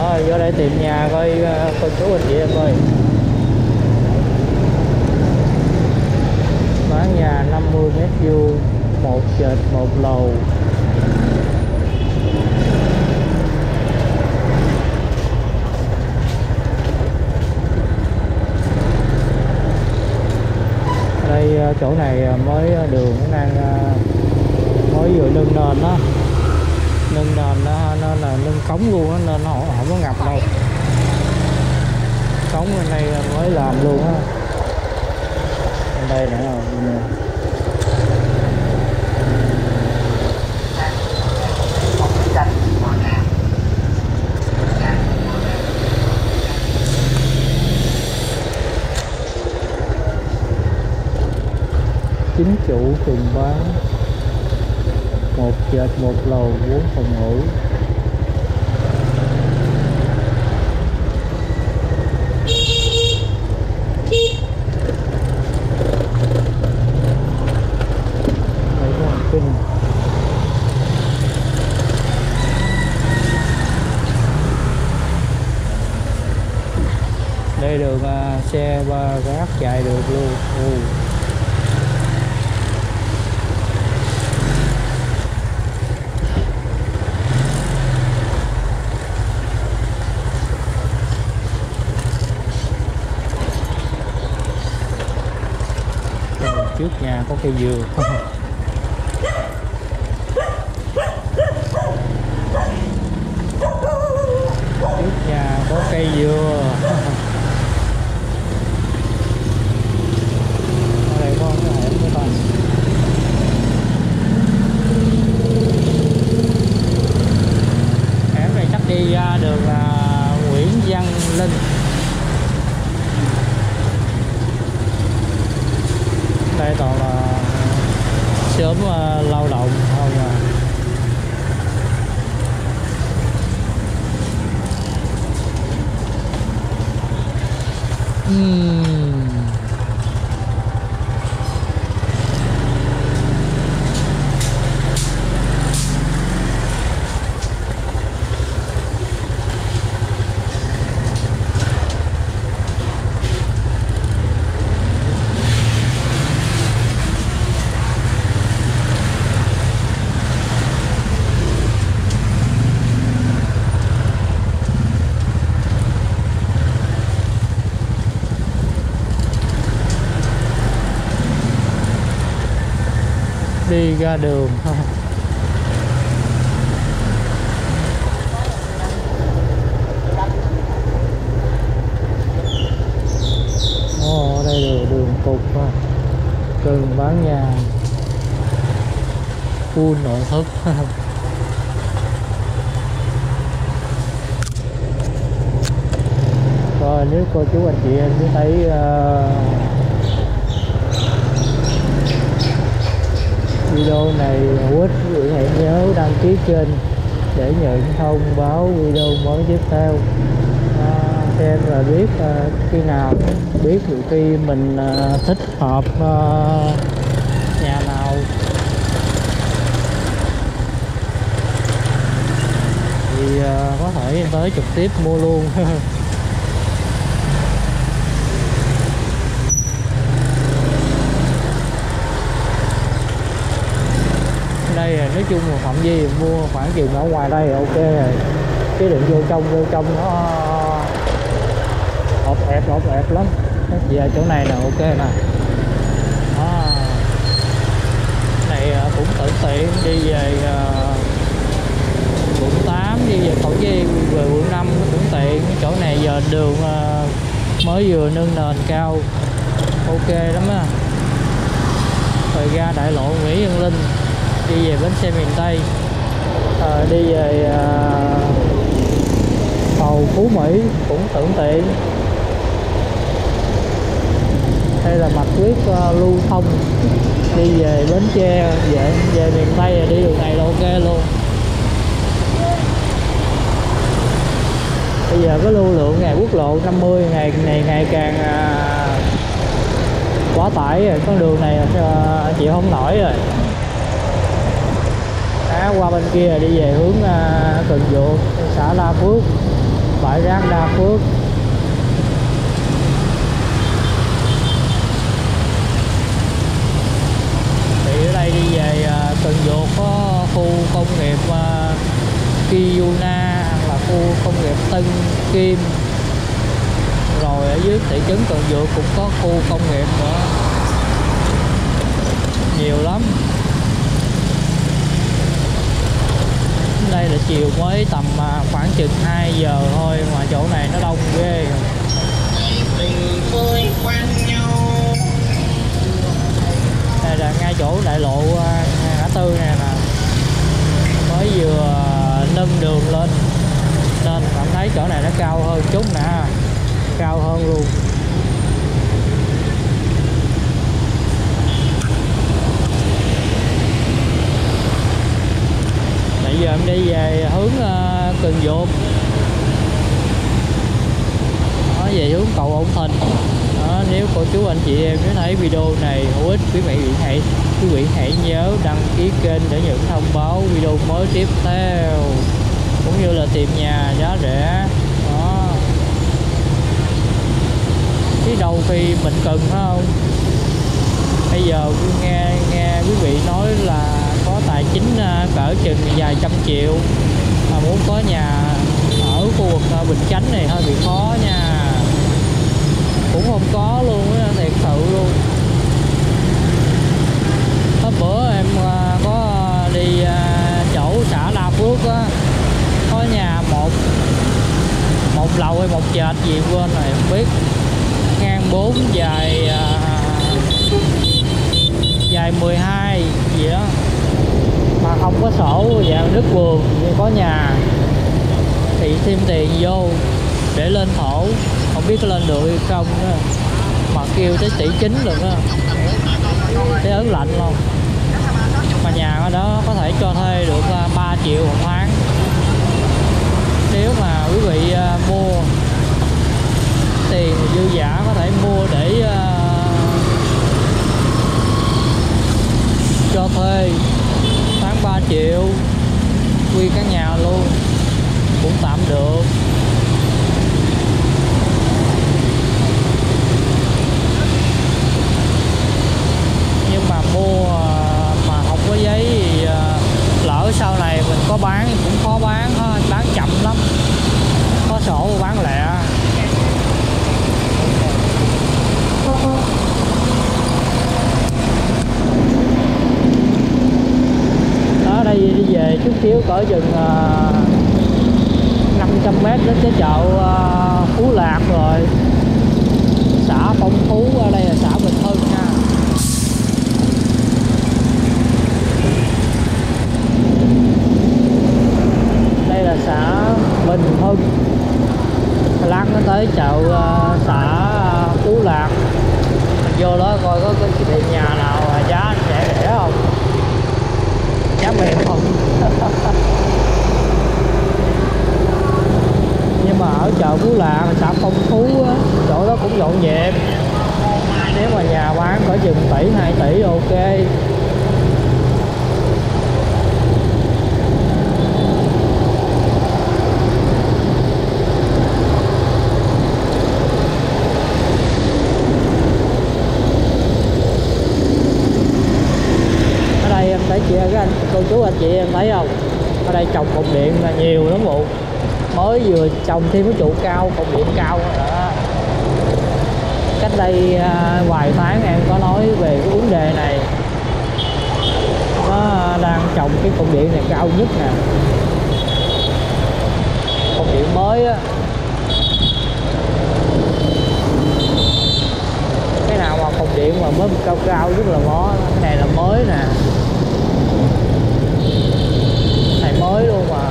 rồi vô đây tìm nhà coi ờ, cô chú anh chị em ơi bán nhà 50 mét vuông, một trệt một lầu. Đây ờ, chỗ này ờ, mới đường nó đang mới vừa nâng nền đó nâng nền đó nó là nâng cống luôn á nên nó không, không có ngập đâu. Cống bên đây mới làm luôn á. Bên đây nữa rồi này. chính chủ cùng bán một trệt một lầu bốn phòng ngủ. Đây đây đường à, xe ba gác chạy được luôn ừ. Rồi, trước nhà có cây dừa. Trước nhà có cây dừa ở đây có cái hẻm của ta hẻm này chắc đi ra đường à, Nguyễn Văn Linh đây toàn là sớm ờ, lao động không à uhm. Đi ra đường. Ồ, Oh đây là đường cục à. Cần bán nhà. Full nội thất. Rồi nếu cô chú anh chị em thấy uh, video này hữu ích quý vị hãy nhớ đăng ký kênh để nhận thông báo video mới tiếp theo. À, xem là biết à, khi nào biết được khi mình à, thích hợp à, nhà nào. Thì à, có thể tới trực tiếp mua luôn. đây nói chung là phạm vi mua khoảng chừng ở ngoài đây ok rồi. Chứ đừng vô trong vô trong nó ọp ẹp ọp ẹp lắm. Về chỗ này là ok nè. À, này cũng tự tiện đi về à, quận quận 8 đi về cầu dây về quận 5 cũng tiện. Chỗ này giờ đường uh, mới vừa nâng nền cao ok lắm á. Rồi ra đại lộ Nguyễn Văn Linh đi về bến xe miền Tây à, đi về ờ, à, cầu Phú Mỹ cũng thuận tiện. Đây là mặt quyết à, ờ, lưu thông đi về Bến Tre về về miền Tây là đi đường này là ok luôn. Bây giờ cái lưu lượng ngày quốc lộ 50 ngày này ngày càng à, quá tải rồi con đường này à, chịu không nổi rồi đã qua bên kia đi về hướng à, Cần Duộc, xã La Phước, bãi rác La phước. Thì ở đây đi về à, Cần Duộc có khu công nghiệp à, Kiyuna là khu công nghiệp Tân Kim. Rồi ở dưới thị trấn Cần Duộc cũng có khu công nghiệp nữa. Nhiều lắm. Đây là chiều mới tầm à, khoảng chừng 2 giờ thôi, mà chỗ này nó đông ghê. Đây là ngay chỗ đại lộ à, ngã tư này nè. Mới vừa à, nâng đường lên, nên cảm thấy chỗ này nó cao hơn chút nè cao hơn luôn. Giờ em đi về hướng ờ, Cần Duộc. Đó, về hướng cầu Ông Thìn đó, nếu cô chú anh chị em nếu thấy video này hữu ích quý vị hãy quý vị hãy nhớ đăng ký kênh để nhận thông báo video mới tiếp theo cũng như là tìm nhà giá rẻ. Đó. Chứ đâu khi mình cần phải không? Bây giờ nghe nghe quý vị nói là tài chính ờ, cỡ chừng vài trăm triệu. Mà muốn có nhà ở khu vực ờ, Bình Chánh này hơi bị khó nha. Cũng không có luôn á, thiệt sự luôn. Hôm bữa em ờ, có đi chỗ xã La Phước á, có nhà một một lầu hay một trệt gì quên rồi không biết. Ngang bốn dài dài 12 gì đó không có sổ dạng đất vườn có nhà. Thì thêm tiền vô để lên thổ. Không biết có lên được hay không nữa. mà kêu tới tỷ chín được á. Thấy ớn lạnh luôn. Mà nhà ở đó có thể cho thuê được à, 3 triệu một tháng. Nếu mà quý vị à, mua tiền dư giả có thể mua để à, cho thuê triệu quy căn nhà luôn. Cũng tạm được nhưng mà mua ờ, mà không có giấy thì ờ, lỡ sau này mình có bán cũng khó bán thôi bán chậm lắm có sổ bán lẹ đây đi về chút xíu cỡ chừng à, 500 mét đến cái chợ à, Phú Lạc rồi. Xã Phong Phú ở đây là xã Bình Hưng ha đây là xã Bình Hưng lăn nó tới chợ uh, xã Phú Lạc mình vô đó coi có cái tiệm nhà nào giá rẻ rẻ không giá mềm không nhưng mà ở chợ Phú Lạc xã Phong Phú á, chỗ đó cũng nhộn nhịp nếu mà nhà bán có chừng tỷ 2 tỷ ok. Chị các anh cô chú anh chị em thấy không? Ở đây trồng cột điện là nhiều lắm vụ mới vừa trồng thêm cái trụ cao, cột điện cao đó. Cách đây à, vài tháng em có nói về cái vấn đề này. Nó đang trồng cái cột điện này cao nhất nè. Cột điện mới á. Cái nào mà cột điện mà mới cao cao rất là mó cái này là mới nè mới luôn mà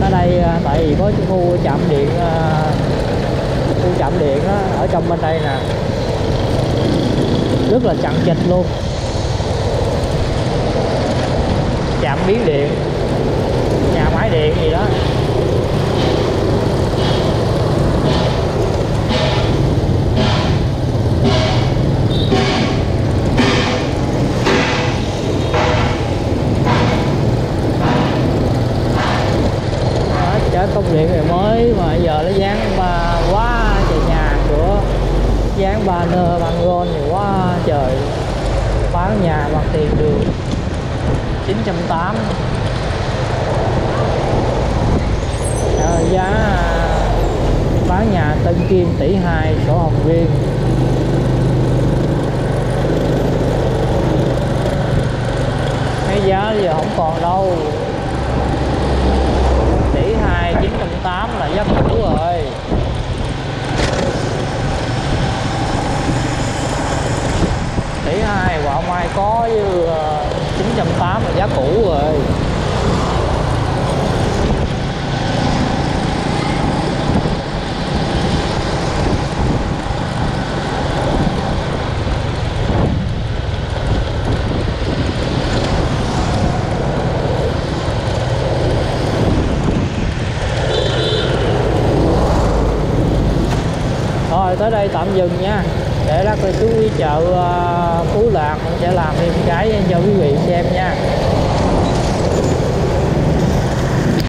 ở đây à, tại vì có chạm điện ờ, khu chạm điện đó, ở trong bên đây nè. Rất là chặn chịch luôn. Chạm biến điện nhà máy điện gì đó bán nhà mặt tiền đường 980 à, giá bán nhà Tân Kim tỷ 2 sổ hồng riêng cái giá giờ không còn đâu. Tỷ 2 980 là giá cũ rồi. Tỷ 2 quả mai có như 980 là giá cũ rồi. Rồi tới đây tạm dừng nha. Để lát tôi xuống chợ ờ, Phú Lạc Mình sẽ làm thêm cái cho quý vị xem nha.